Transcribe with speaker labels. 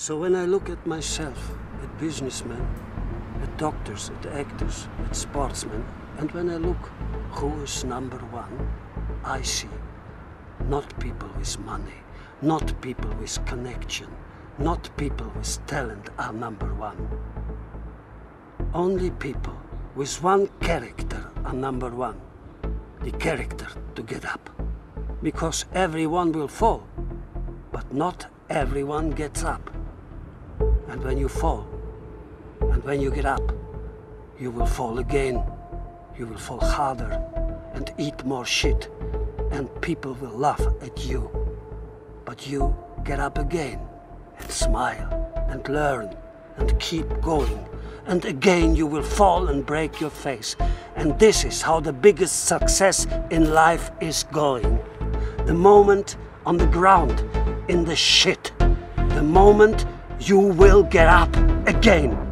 Speaker 1: So when I look at myself, at businessmen, at doctors, at actors, at sportsmen, and when I look who is number one, I see not people with money, not people with connection, not people with talent are number one. Only people with one character are number one. The character to get up. Because everyone will fall, but not everyone gets up. And when you fall, and when you get up, you will fall again. You will fall harder and eat more shit, and people will laugh at you. But you get up again and smile and learn and keep going. And again you will fall and break your face. And this is how the biggest success in life is going. The moment on the ground, in the shit. The moment you will get up again.